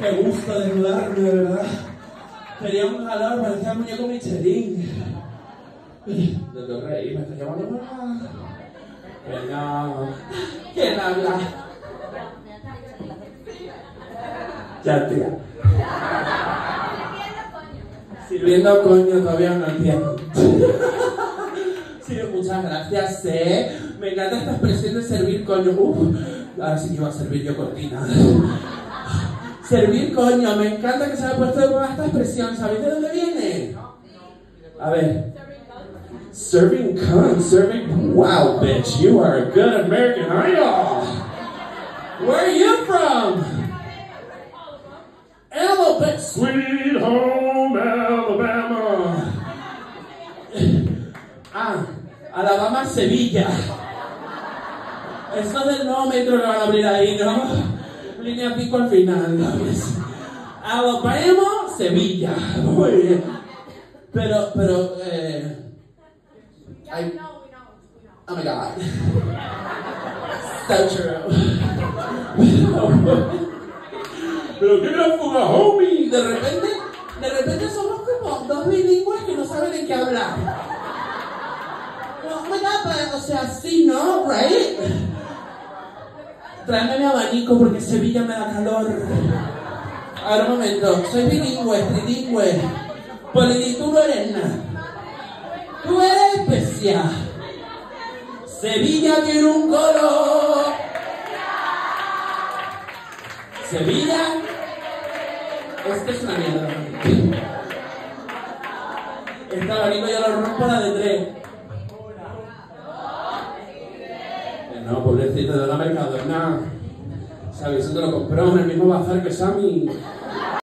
Qué gusto desnudarme, de verdad. Tenía un calor, parecía muñeco Michelin. No te reír, me estás llamando mamá. Que no. ¿Quién habla? Ya, tía. Sirviendo coño, todavía no entiendo. Sí, muchas gracias, ¿eh? Me encanta esta expresión de servir coño. Uf, ahora sí que iba a servir yo cortina. Servir coño, me encanta que se haya puesto de esta expresión. ¿Sabéis de dónde viene? A ver. Serving cunt, serving. Wow, bitch, you are a good American, aren't you? Where are you from? Alabama. Sweet home Alabama. Ah, Alabama, Sevilla. Eso del nuevo metro que van a abrir ahí, ¿no? Línea pico al final. Alabama, Sevilla. Muy bien. Pero, pero, eh. I, oh my god. So true. Pero qué gran fuga, homie. De repente, de repente somos como dos bilingües que no saben en qué hablar. No, god, but, o sea, sí, ¿no? Right? Tráeme mi abanico porque Sevilla me da calor. A ver, un momento. Soy bilingüe, trilingüe. Polini, tú no eres. Tú eres especial. Sevilla tiene un color. Sevilla. Este es una mierda. Este abanico ya lo rompo la de tres. No, pobrecito de la Mercadona. ¿Sabes? Eso te lo compró en el mismo bazar que Sammy.